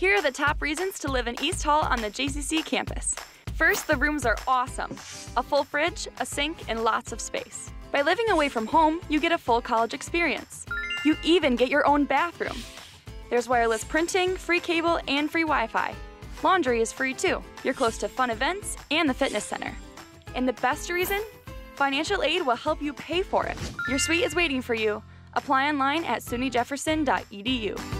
Here are the top reasons to live in East Hall on the JCC campus. First, the rooms are awesome a full fridge, a sink, and lots of space. By living away from home, you get a full college experience. You even get your own bathroom. There's wireless printing, free cable, and free Wi Fi. Laundry is free too. You're close to fun events and the fitness center. And the best reason? Financial aid will help you pay for it. Your suite is waiting for you. Apply online at sunyjefferson.edu.